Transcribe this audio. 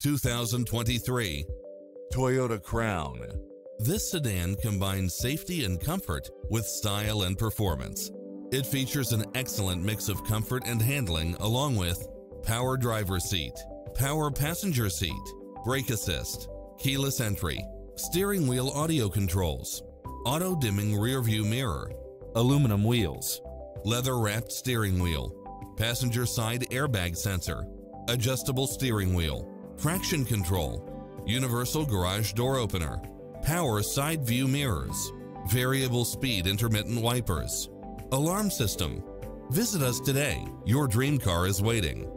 2023 Toyota Crown. This sedan combines safety and comfort with style and performance. It features an excellent mix of comfort and handling along with power driver seat, power passenger seat, brake assist, keyless entry, steering wheel audio controls, auto dimming rear view mirror, aluminum wheels, leather wrapped steering wheel, passenger side airbag sensor, adjustable steering wheel, traction control, universal garage door opener, power side view mirrors, variable speed intermittent wipers, alarm system. Visit us today. Your dream car is waiting.